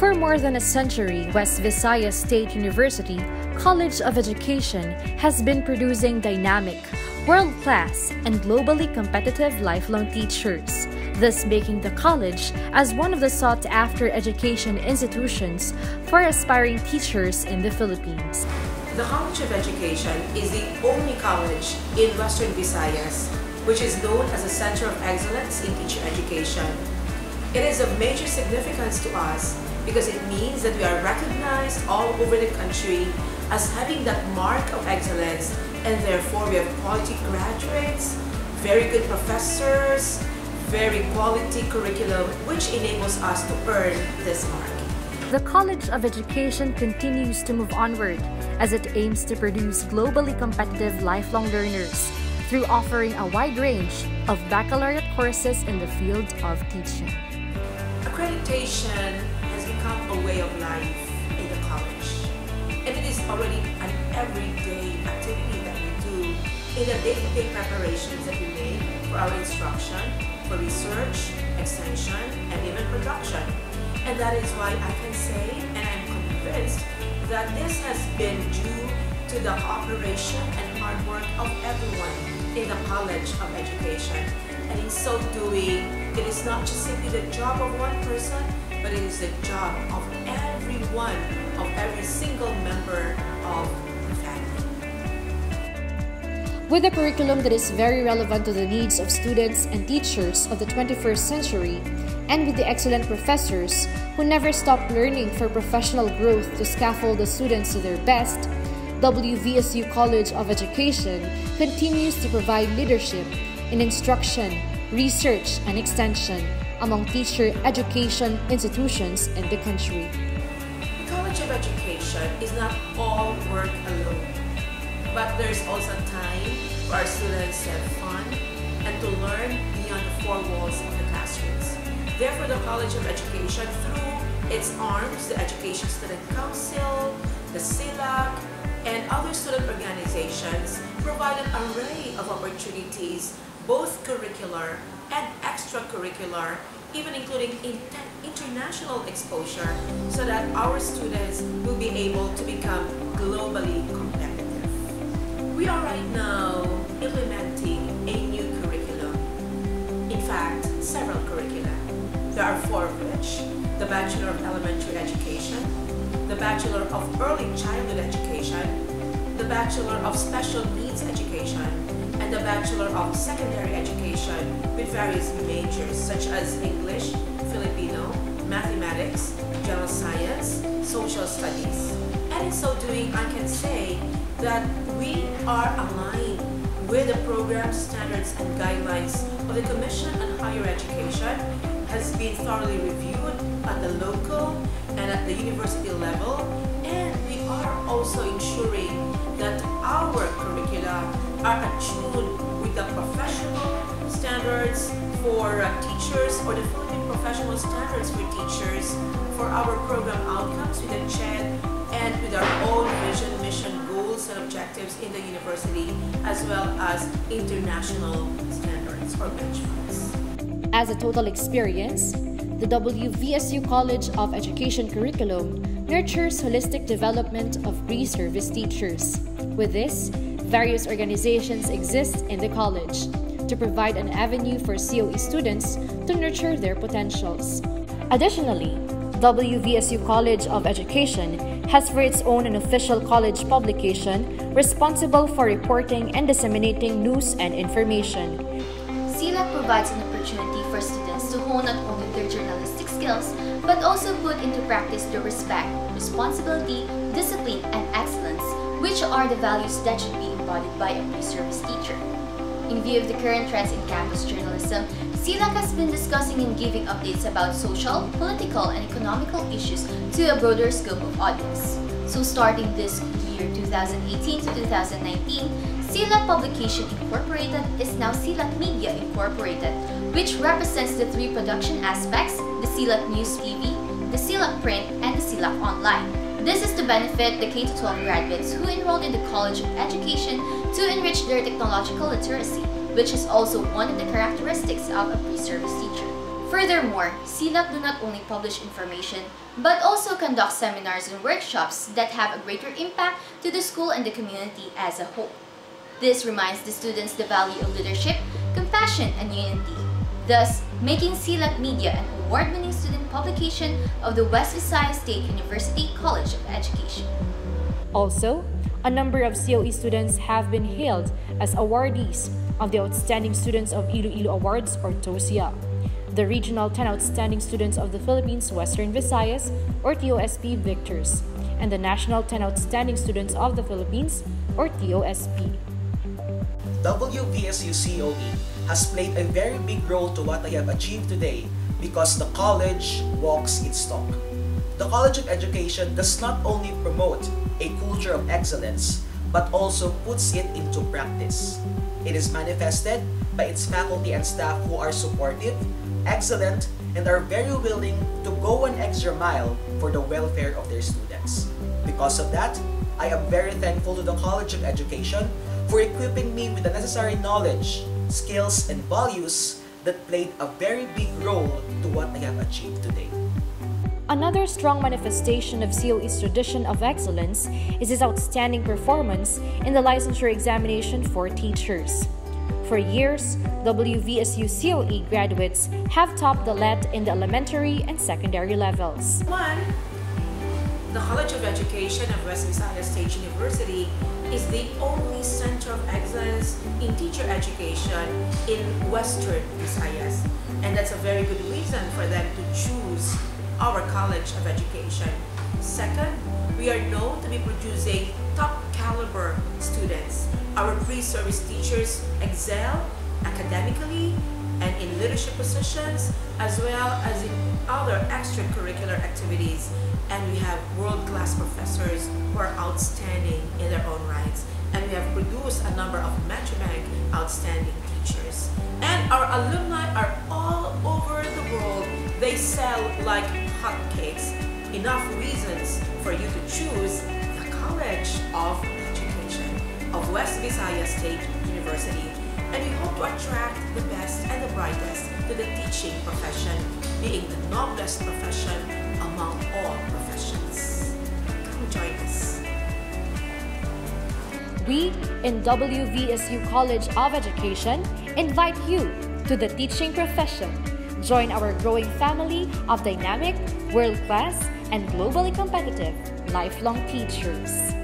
For more than a century, West Visayas State University College of Education has been producing dynamic, world class, and globally competitive lifelong teachers, thus making the college as one of the sought after education institutions for aspiring teachers in the Philippines. The College of Education is the only college in Western Visayas which is known as a Center of Excellence in Teacher Education. It is of major significance to us because it means that we are recognized all over the country as having that mark of excellence and therefore we have quality graduates, very good professors, very quality curriculum which enables us to earn this mark. The College of Education continues to move onward as it aims to produce globally competitive lifelong learners through offering a wide range of baccalaureate courses in the field of teaching. Accreditation become a way of life in the college. And it is already an everyday activity that we do in the day-to-day -day preparations that we make for our instruction, for research, extension, and even production. And that is why I can say, and I'm convinced, that this has been due to the cooperation and hard work of everyone in the College of Education. And in so doing, it is not just simply the job of one person, but it is the job of everyone, of every single member of the family. With a curriculum that is very relevant to the needs of students and teachers of the 21st century, and with the excellent professors who never stop learning for professional growth to scaffold the students to their best, WVSU College of Education continues to provide leadership in instruction, research, and extension among teacher education institutions in the country. The College of Education is not all work alone, but there's also time for our students to have fun and to learn beyond the four walls of the classrooms. Therefore, the College of Education, through its arms, the Education Student Council, the CELAC, and other student organizations provide an array of opportunities, both curricular and extracurricular, even including international exposure, so that our students will be able to become globally competitive. We are right now implementing a new curriculum. In fact, several curricula. There are four of which, the Bachelor of Elementary Education, the Bachelor of Early Childhood Education, the Bachelor of Special Needs Education, and a Bachelor of Secondary Education with various majors such as English, Filipino, Mathematics, General Science, Social Studies. And in so doing, I can say that we are aligned with the program standards and guidelines of the Commission on Higher Education has been thoroughly reviewed at the local and at the university level and we are also ensuring that our are attuned with the professional standards for uh, teachers or the Philippine professional standards for teachers for our program outcomes with the CHED and with our own vision, mission, goals and objectives in the university as well as international standards or benchmarks. As a total experience, the WVSU College of Education curriculum nurtures holistic development of pre-service teachers. With this, various organizations exist in the college to provide an avenue for COE students to nurture their potentials. Additionally, WVSU College of Education has for its own an official college publication responsible for reporting and disseminating news and information. CELAC provides an opportunity for students to hone not only their journalistic skills, but also put into practice the respect, responsibility, discipline, and excellence, which are the values that should be by a pre-service teacher. In view of the current trends in campus journalism, CELAC has been discussing and giving updates about social, political, and economical issues to a broader scope of audience. So starting this year 2018 to 2019, CELAC Publication Incorporated is now CELAC Media Incorporated, which represents the three production aspects, the CELAC News TV, the CELAC Print, and the CELAC Online. This is to benefit the K-12 graduates who enrolled in the College of Education to enrich their technological literacy, which is also one of the characteristics of a pre-service teacher. Furthermore, CELAC do not only publish information, but also conduct seminars and workshops that have a greater impact to the school and the community as a whole. This reminds the students the value of leadership, compassion, and unity, thus making CELAC Media an award-winning publication of the West Visayas State University College of Education. Also, a number of COE students have been hailed as awardees of the Outstanding Students of Iloilo Awards or TOSIA the Regional 10 Outstanding Students of the Philippines Western Visayas, or TOSP victors, and the National 10 Outstanding Students of the Philippines, or TOSP. WVSU COE has played a very big role to what I have achieved today because the college walks its talk. The College of Education does not only promote a culture of excellence, but also puts it into practice. It is manifested by its faculty and staff who are supportive, excellent, and are very willing to go an extra mile for the welfare of their students. Because of that, I am very thankful to the College of Education for equipping me with the necessary knowledge, skills, and values that played a very big role to what I have achieved today. Another strong manifestation of COE's tradition of excellence is his outstanding performance in the licensure examination for teachers. For years, WVSU COE graduates have topped the LET in the elementary and secondary levels. One, the College of Education of West Visayas State University is the only center of excellence in teacher education in Western Visayas. And that's a very good reason for them to choose our College of Education. Second, we are known to be producing top caliber students. Our pre-service teachers excel academically and in leadership positions as well as in other extracurricular activities. And we have world-class professors who are outstanding in their own rights. And we have produced a number of Metrobank outstanding teachers. And our alumni are all over the world. They sell like hotcakes. Enough reasons for you to choose the College of Education of West Visayas State University and we hope to attract the best and the brightest to the teaching profession, being the noblest profession among all professions. Come join us. We in WVSU College of Education invite you to the teaching profession. Join our growing family of dynamic, world-class, and globally competitive lifelong teachers.